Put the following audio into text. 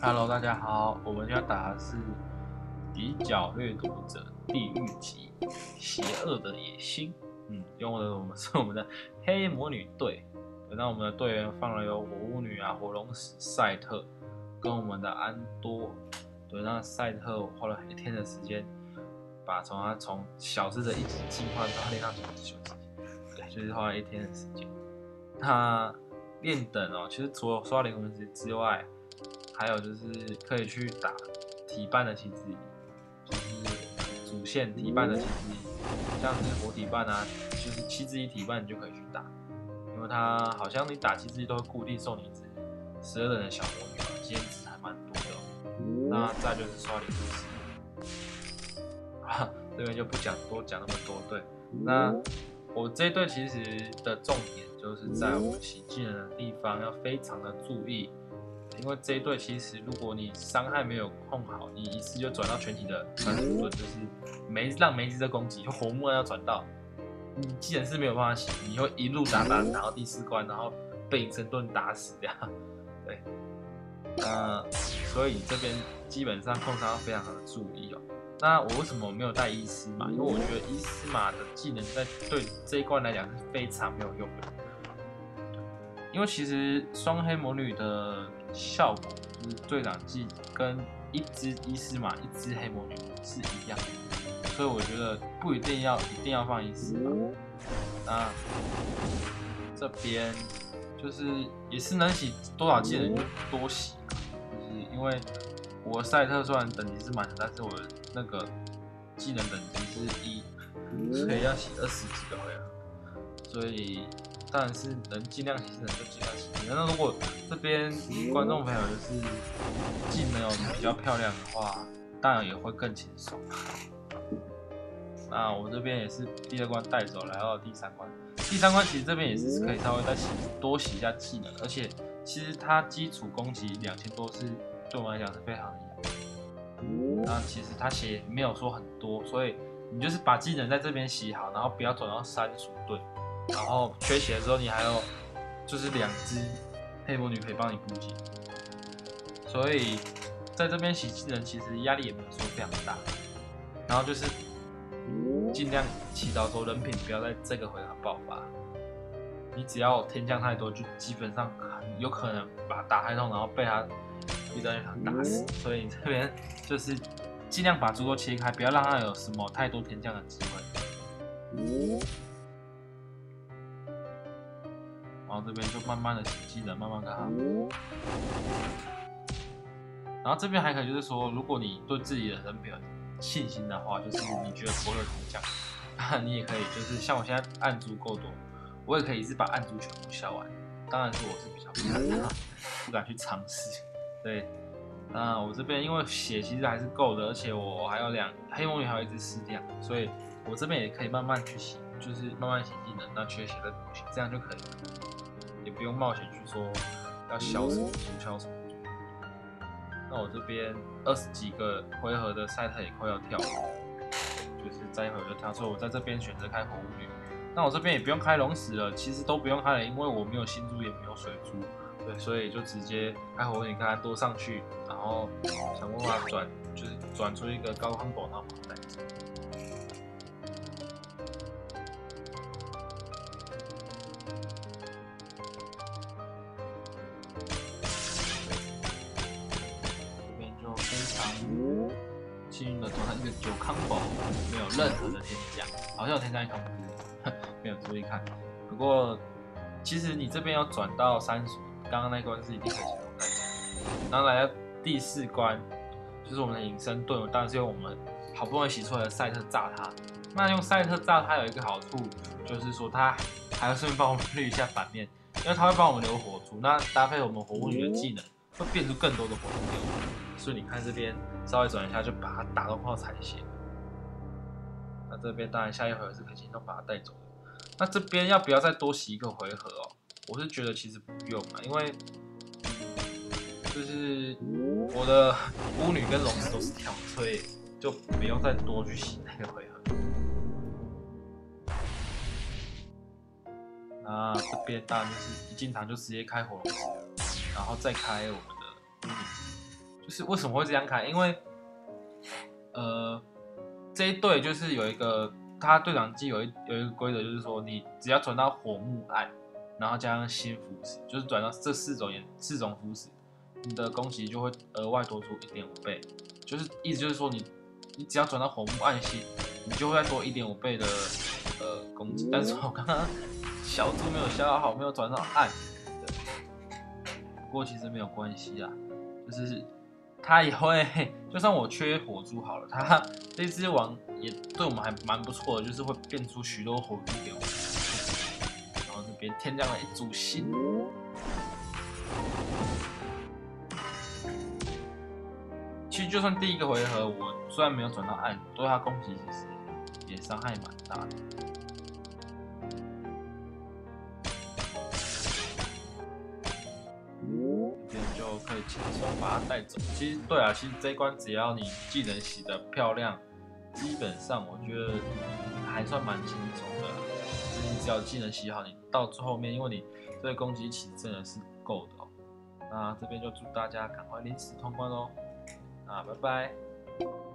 Hello，大家好，我们要打的是《底角掠夺者地狱级邪恶的野心》。嗯，用的我们是我们的黑魔女队。那我们的队员放了有火巫女啊、火龙史赛特跟我们的安多。对，那赛特花了一天的时间，把从他从小只的一级进化到练到九级，对，就是花了一天的时间。他练等哦，其实除了刷灵魂石之外，还有就是可以去打提半的旗帜，就是主线提半的旗帜，像是火体半啊，就是七之一体半你就可以去打，因为它好像你打七之一都会固定送你一只十二等的小魔女，兼职还蛮多的。哦那再就是刷灵魂石，啊，这边就不讲多讲那么多。对，那我这一队其实的重点就是在我们洗技能的地方要非常的注意。因为这一队其实，如果你伤害没有控好，你一次就转到全体的传输盾，就是每让每一只的攻击，红木要转到，你技能是没有办法洗，你会一路打打打到第四关，然后被隐身盾打死掉。对，那所以这边基本上控伤要非常的注意哦。那我为什么没有带伊斯玛？因为我觉得伊斯玛的技能在对这一关来讲是非常没有用的。因为其实双黑魔女的效果就是队长技跟一只伊斯玛、一只黑魔女是一样的，所以我觉得不一定要一定要放伊斯玛。那这边就是也是能洗多少技能就多洗，就是因为我赛特虽然等级是满的，但是我那个技能等级是一，所以要洗二十几个回合，所以。当然是能尽量洗能就尽量洗。那如果这边观众朋友就是技能有比较漂亮的话，当然也会更轻松。那我这边也是第二关带走来到第三关，第三关其实这边也是可以稍微再洗多洗一下技能，而且其实它基础攻击两千多是对我们来讲是非常的压。那其实它血没有说很多，所以你就是把技能在这边洗好，然后不要转到三组队。然后缺血的时候，你还有就是两只黑魔女可以帮你补给，所以在这边洗技能其实压力也没有说非常大。然后就是尽量祈祷说人品不要在这个回合爆发。你只要天降太多，就基本上很有可能把他打开通，然后被他一刀一枪打死。所以你这边就是尽量把猪肉切开，不要让他有什么太多天降的机会。后这边就慢慢的洗技能，慢慢跟他。然后这边还可以，就是说，如果你对自己的人品有信心的话，就是你觉得不会有天降，那 你也可以，就是像我现在暗珠够多，我也可以是把暗珠全部消完。当然是我是比较不敢，不敢去尝试。对，那我这边因为血其实还是够的，而且我还有两黑魔女还有一只四亮，所以我这边也可以慢慢去洗，就是慢慢洗技能，那缺血再补血，这样就可以了。也不用冒险去说要消什么毒消什么那我这边二十几个回合的赛特也快要跳了，就是再一会儿就跳，所以我在这边选择开火舞女。那我这边也不用开龙石了，其实都不用开了，因为我没有新珠也没有水珠，对，所以就直接开火舞女，看多上去，然后想办法转，就是转出一个高康宝，然后带一个九康宝，没有任何的天降，好像有天降一康宝，没有注意看。不过其实你这边要转到三十，刚刚那关是一定可以成功带走。然后来到第四关，就是我们的隐身盾，当然是用我们好不容易洗出来的赛特炸它。那用赛特炸它有一个好处，就是说它还要顺便帮我们 绿一下反面，因为它会帮我们留火珠，那搭配我们火物女的技能，会变出更多的火珠给我们。所以你看这边稍微转一下，就把它打到快要残血。那这边当然下一回合是可以轻松把它带走的。那这边要不要再多洗一个回合哦？我是觉得其实不用啊，因为就是我的巫女跟龙子都是跳，所以就不用再多去洗那个回合。那这边当然就是一进场就直接开火龙，然后再开我们的。就是为什么会这样开？因为呃，这一队就是有一个他队长机有一有一个规则，就是说你只要转到火木暗，然后加上新符石，就是转到这四种颜四种符石，你的攻击就会额外多出一点五倍。就是意思就是说你你只要转到火木暗系，你就会再多一点五倍的呃攻击。但是我刚刚 小猪没有消耗好，没有转到暗。不过其实没有关系啊，就是他也会，就算我缺火珠好了，他这只王也对我们还蛮不错的，就是会变出许多火珠给我们。然后这边添加了一组新。其实就算第一个回合我虽然没有转到暗，对他攻击其实也伤害蛮大的。可以轻松把它带走。其实对啊，其实这一关只要你技能洗得漂亮，基本上我觉得还算蛮轻松的。你只要技能洗好，你到最后面，因为你这个攻击其实真的是够的哦。那这边就祝大家赶快临时通关喽。啊，拜拜。